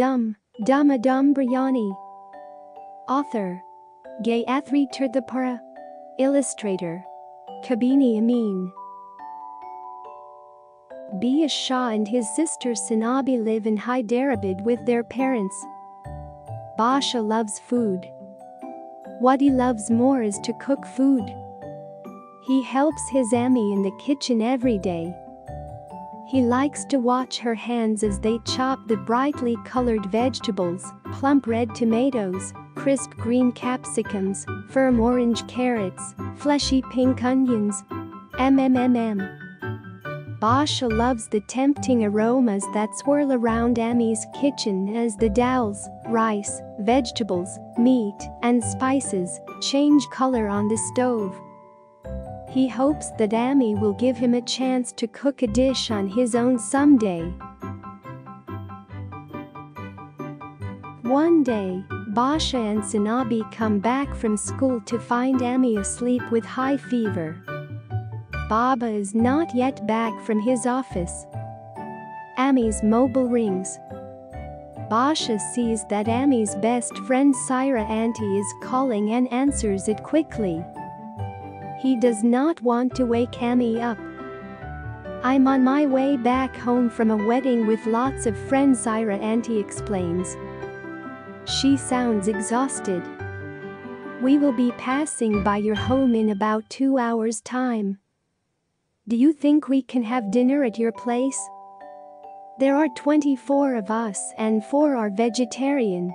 Dum, Dum Dum Biryani. Author. Gayathri Tirthapura. Illustrator. Kabini Amin. Basha and his sister Sainabi live in Hyderabad with their parents. Basha loves food. What he loves more is to cook food. He helps his Ammi in the kitchen every day. He likes to watch her hands as they chop the brightly colored vegetables, plump red tomatoes, crisp green capsicums, firm orange carrots, fleshy pink onions. MMMM. Basha loves the tempting aromas that swirl around Ammi's kitchen as the dals, rice, vegetables, meat, and spices change color on the stove. He hopes that Ammi will give him a chance to cook a dish on his own someday. One day, Basha and Sainabi come back from school to find Ammi asleep with high fever. Baba is not yet back from his office. Ammi's mobile rings. Basha sees that Ammi's best friend Saira Auntie is calling and answers it quickly. He does not want to wake Ammi up. I'm on my way back home from a wedding with lots of friends Saira Auntie explains. She sounds exhausted. We will be passing by your home in about two hours time. Do you think we can have dinner at your place? There are 24 of us and 4 are vegetarian.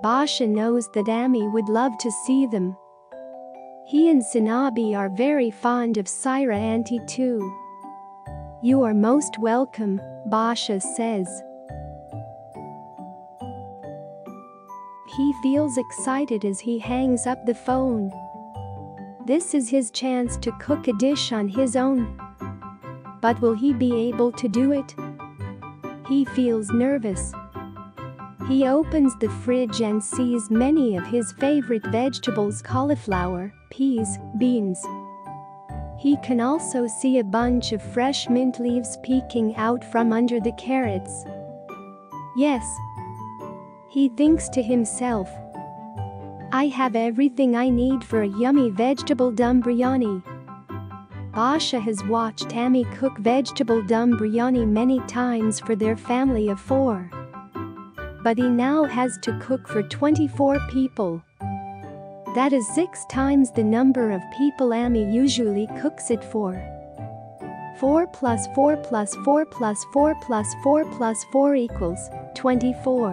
Basha knows that Ammi would love to see them. He and Sainabi are very fond of Saira Auntie too. You are most welcome, Basha says. He feels excited as he hangs up the phone. This is his chance to cook a dish on his own. But will he be able to do it? He feels nervous. He opens the fridge and sees many of his favorite vegetables cauliflower, peas, beans. He can also see a bunch of fresh mint leaves peeking out from under the carrots. Yes. He thinks to himself, I have everything I need for a yummy vegetable dum biryani. Basha has watched Ammi cook vegetable dum biryani many times for their family of four. But he now has to cook for 24 people. That is six times the number of people Ammi usually cooks it for. 4 plus 4 plus 4 plus 4 plus 4 plus 4 equals 24.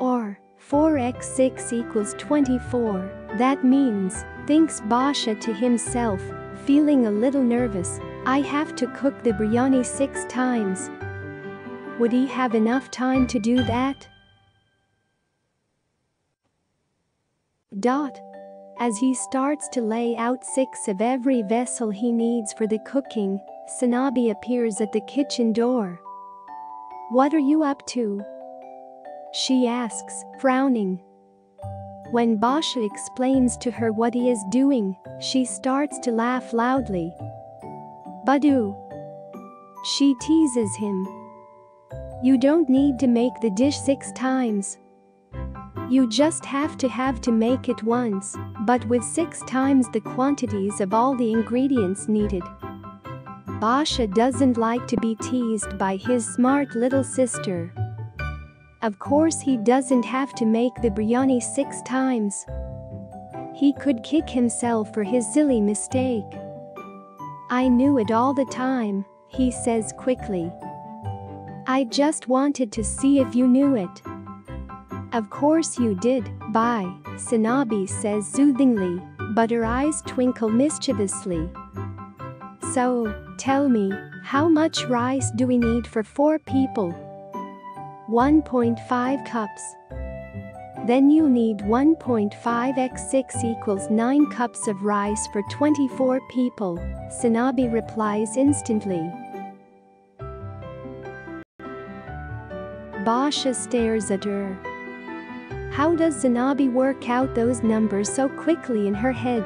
Or 4x6 equals 24, that means, thinks Basha to himself, feeling a little nervous, I have to cook the biryani six times. Would he have enough time to do that? Dot. As he starts to lay out six of every vessel he needs for the cooking, Sainabi appears at the kitchen door. What are you up to? She asks, frowning. When Basha explains to her what he is doing, she starts to laugh loudly. Badu. She teases him. You don't need to make the dish six times. You just have to have to make it once, but with six times the quantities of all the ingredients needed. Basha doesn't like to be teased by his smart little sister. Of course he doesn't have to make the biryani six times. He could kick himself for his silly mistake. I knew it all the time, he says quickly. I just wanted to see if you knew it. Of course you did, bye, Sainabi says soothingly, but her eyes twinkle mischievously. So, tell me, how much rice do we need for four people? 1.5 cups. Then you need 1.5x6 equals 9 cups of rice for 24 people, Sainabi replies instantly. Basha stares at her. How does Sainabi work out those numbers so quickly in her head?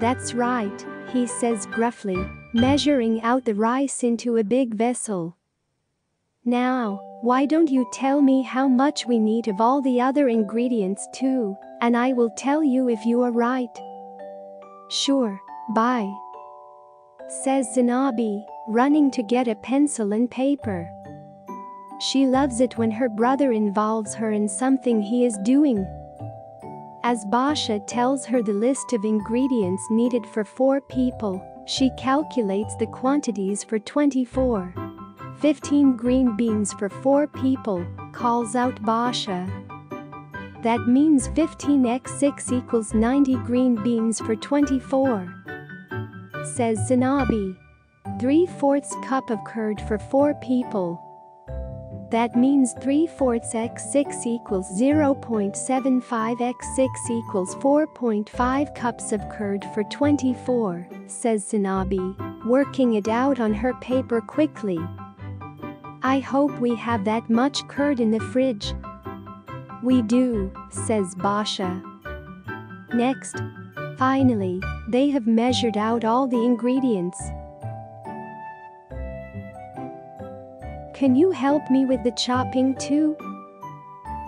That's right, he says gruffly, measuring out the rice into a big vessel. Now, Why don't you tell me how much we need of all the other ingredients too, and I will tell you if you are right. Sure, bye. Says Zinabi, running to get a pencil and paper. She loves it when her brother involves her in something he is doing. As Basha tells her the list of ingredients needed for four people, she calculates the quantities for 24. 15 green beans for 4 people, calls out Basha. That means 15x6 equals 90 green beans for 24. Says Zinabi. 3 fourths cup of curd for 4 people. That means 3 fourths x6 equals 0.75 x6 equals 4.5 cups of curd for 24, says Zinabi, working it out on her paper quickly. I hope we have that much curd in the fridge. We do, says Basha. Next. Finally, they have measured out all the ingredients. Can you help me with the chopping too?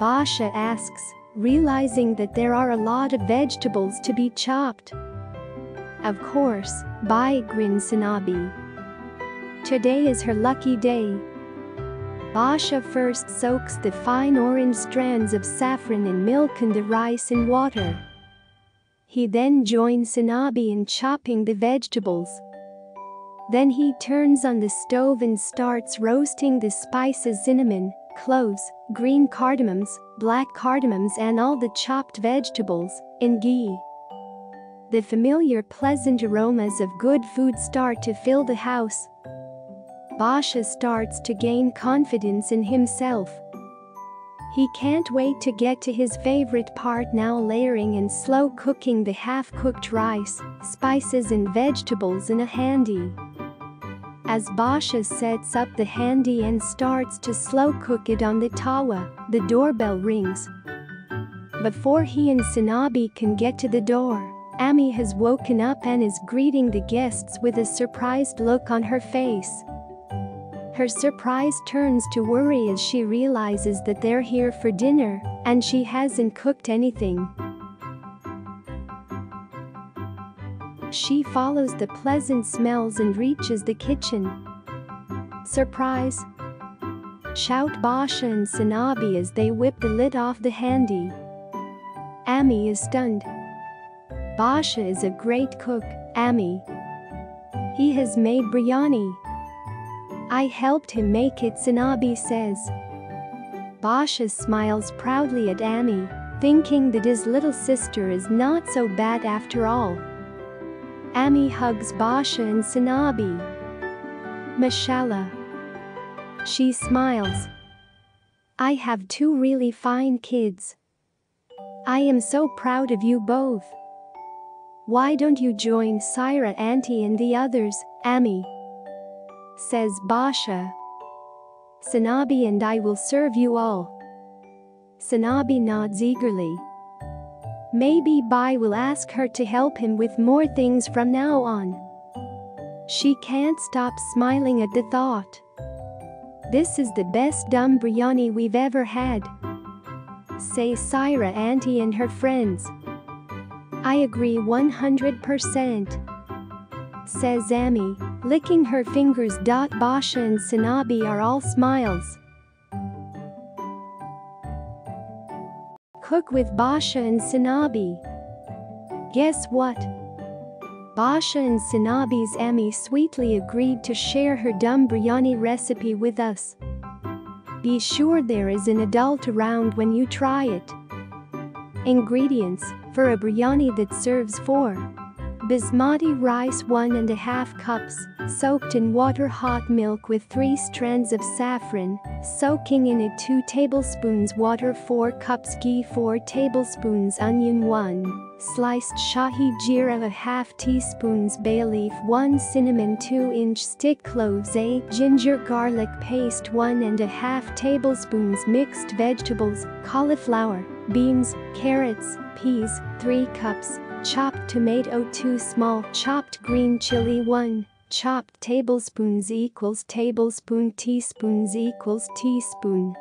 Basha asks, realizing that there are a lot of vegetables to be chopped. Of course, Bhai grins Zinabi. Today is her lucky day. Basha first soaks the fine orange strands of saffron in milk and the rice in water. He then joins Zinabi in chopping the vegetables. Then he turns on the stove and starts roasting the spices cinnamon, cloves, green cardamoms, black cardamoms and all the chopped vegetables, in ghee. The familiar pleasant aromas of good food start to fill the house, Basha starts to gain confidence in himself. He can't wait to get to his favorite part now layering and slow cooking the half-cooked rice, spices and vegetables in a handi. As Basha sets up the handi and starts to slow cook it on the tawa, the doorbell rings. Before he and Zinabi can get to the door, Ammi has woken up and is greeting the guests with a surprised look on her face. Her surprise turns to worry as she realizes that they're here for dinner and she hasn't cooked anything. She follows the pleasant smells and reaches the kitchen. Surprise! Shout Basha and Zinabi as they whip the lid off the handi. Ammi is stunned. Basha is a great cook, Ammi. He has made biryani, I helped him make it Zinabi says. Basha smiles proudly at Ammi, thinking that his little sister is not so bad after all. Ammi hugs Basha and Sainabi. Mashallah. She smiles. I have two really fine kids. I am so proud of you both. Why don't you join Saira auntie and the others, Ammi? says Basha. Sainabi and I will serve you all. Sainabi nods eagerly. Maybe Bhai will ask her to help him with more things from now on. She can't stop smiling at the thought. This is the best dum biryani we've ever had. Say Saira auntie and her friends. I agree 100%. Says Ammi, licking her fingers. Basha and Zinabi are all smiles. Cook with Basha and Zinabi. Guess what? Basha and Zinabi's Ammi sweetly agreed to share her dum biryani recipe with us. Be sure there is an adult around when you try it. Ingredients for a biryani that serves four. Basmati rice 1 and a half cups, soaked in water hot milk with 3 strands of saffron, soaking in it 2 tablespoons water 4 cups ghee 4 tablespoons onion 1, sliced shahi jeera a half teaspoons bay leaf 1 cinnamon 2 inch stick cloves 8 ginger garlic paste 1 and a half tablespoons mixed vegetables, cauliflower, beans, carrots, peas, 3 cups, chopped tomato 2 small chopped green chili 1, chopped tablespoons equals tablespoon teaspoons equals teaspoon.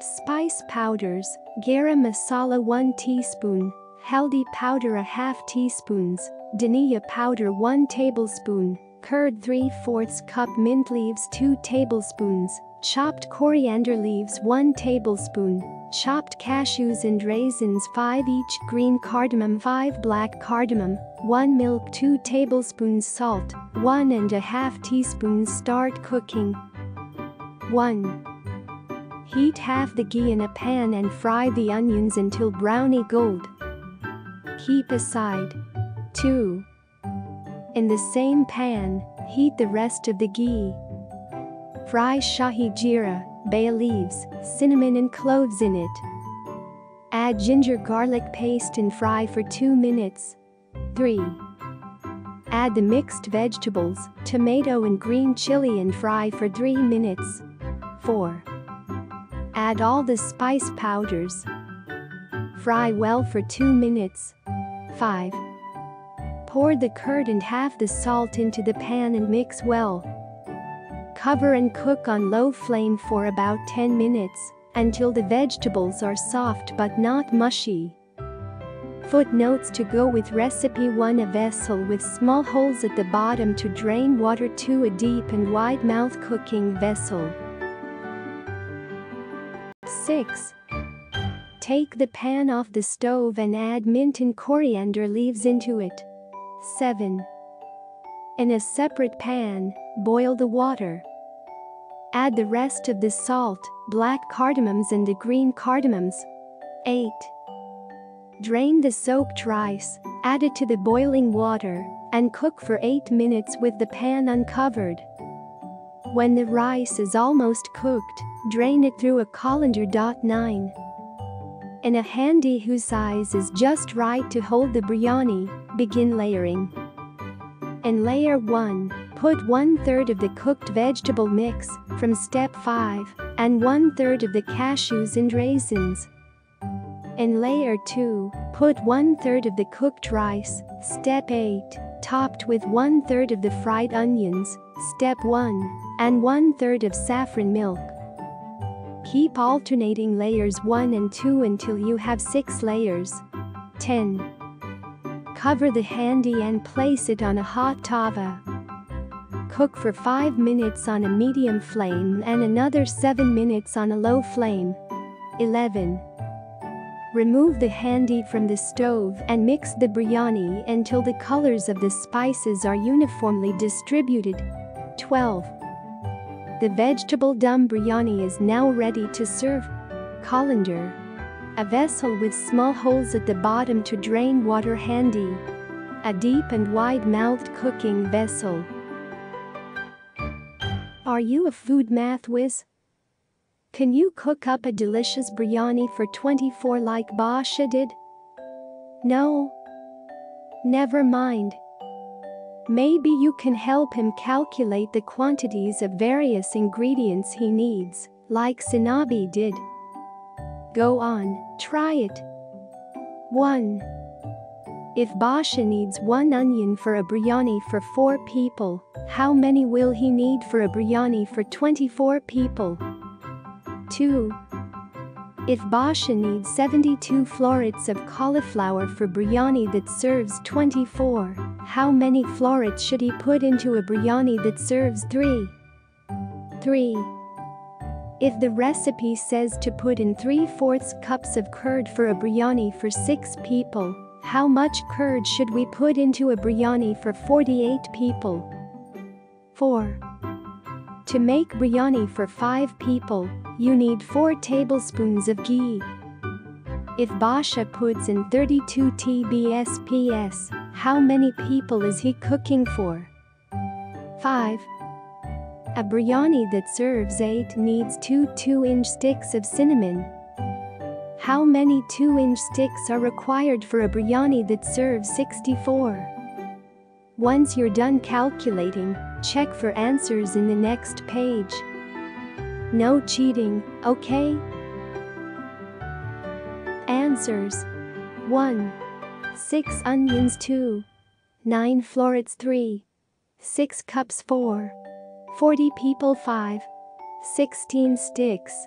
Spice powders, garam masala 1 teaspoon, haldi powder a half teaspoons, dhania powder 1 tablespoon, curd 3 fourths cup mint leaves 2 tablespoons, chopped coriander leaves 1 tablespoon, chopped cashews and raisins 5 each, green cardamom 5 black cardamom, 1 milk 2 tablespoons salt, 1 and a half teaspoons start cooking. 1. Heat half the ghee in a pan and fry the onions until browny gold. Keep aside. 2. In the same pan, heat the rest of the ghee. Fry shahi jeera, bay leaves, cinnamon and cloves in it. Add ginger garlic paste and fry for 2 minutes. 3. Add the mixed vegetables, tomato and green chili and fry for 3 minutes. 4. Add all the spice powders. Fry well for 2 minutes. 5. Pour the curd and half the salt into the pan and mix well. Cover and cook on low flame for about 10 minutes until the vegetables are soft but not mushy. Footnotes to go with recipe 1 A vessel with small holes at the bottom to drain water 2 A deep and wide mouth cooking vessel 6. Take the pan off the stove and add mint and coriander leaves into it. 7. In a separate pan, boil the water. Add the rest of the salt, black cardamoms and the green cardamoms. 8. Drain the soaked rice, add it to the boiling water, and cook for 8 minutes with the pan uncovered. When the rice is almost cooked, drain it through a colander. 9. In a handi whose size is just right to hold the biryani, begin layering. In layer 1, put one third of the cooked vegetable mix from step 5 and one third of the cashews and raisins. In layer 2, put one third of the cooked rice, step 8, topped with one third of the fried onions, step 1, and one third of saffron milk. Keep alternating layers 1 and 2 until you have 6 layers. 10. Cover the handi and place it on a hot tava. Cook for 5 minutes on a medium flame and another 7 minutes on a low flame. 11. Remove the handi from the stove and mix the biryani until the colors of the spices are uniformly distributed. 12. The vegetable dum biryani is now ready to serve. Colander. A vessel with small holes at the bottom to drain water handi. A deep and wide-mouthed cooking vessel. Are you a food math whiz? Can you cook up a delicious biryani for 24 like Basha did? No? Never mind. Maybe you can help him calculate the quantities of various ingredients he needs, like Sainabi did. Go on, try it. 1. If Basha needs one onion for a biryani for 4 people, how many will he need for a biryani for 24 people? 2. If Basha needs 72 florets of cauliflower for biryani that serves 24, how many florets should he put into a biryani that serves 3? 3. If the recipe says to put in 3 fourths cups of curd for a biryani for 6 people, how much curd should we put into a biryani for 48 people? 4. To make biryani for 5 people, you need 4 tablespoons of ghee. If Basha puts in 32 tbsps, how many people is he cooking for? 5. A biryani that serves 8 needs 2 2-inch sticks of cinnamon. How many 2-inch sticks are required for a biryani that serves 64? Once you're done calculating, check for answers in the next page. No cheating, okay? Answers 1. 6 onions 2. 9 florets 3. 6 cups 4. 40 people 5. 16 sticks.